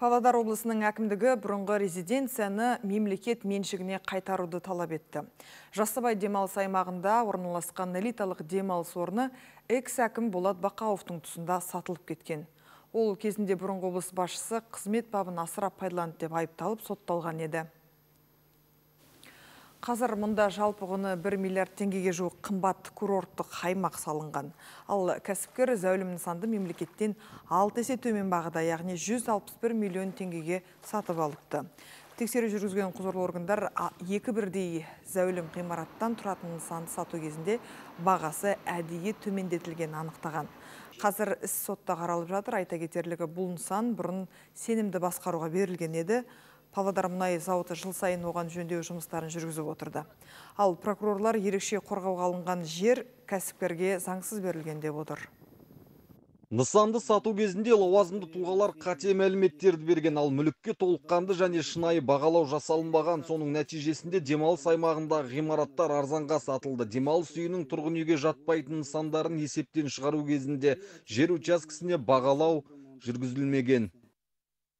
Павлодар облысының әкімдігі бұрынғы резиденцияны мемлекет меншігіне қайтаруды талап етті. Жасыбай демалыс аймағында орналасқан элиталық демалыс орны экс-әкім Болат Бақауовтың тұсында сатылып кеткен. Ол кезінде бұрынғы облыс басшысы қызмет бабын асырап пайдаланды деп айыпталып сотталған еді. Қазір мұнда жалпы құны 1 миллиард теңгеге жуық қымбат курорттық аймақ салынған. Ал кәсіпкер зәулім нысанды мемлекеттен 6 есе төмен бағада, яғни 161 миллион теңгеге сатып алыпты. Тексеру жүргізген құзырлы органдар екі бірдей зәулім ғимараттан тұратын нысанды сату кезінде бағасы әдейі төмендетілген анықтаған. Қазір іс сотта қаралып жатыр. Айта кетерлігі бұл нысан бұрын сенімді басқаруға берілген еді. Павлодар мұнай зауыты жыл сайын оған жөндеу жұмыстарын жүргізіп отырды. Ал прокурорлар ерекше қорғауға алынған жер кәсіпкерге заңсыз берілген деп отыр. Нысанды сату кезінде лауазымды тұлғалар қате мәліметтерді берген, ал мүлікке толыққанды және шынайы бағалау жасалынбаған. Соның нәтижесінде демалыс аймағындағы ғимараттар арзанға сатылды. Демалыс үйінің тұрғын үйге жатпайтын нысандарын есептен шығару кезінде жер учаскесіне бағалау жүргізілмеген.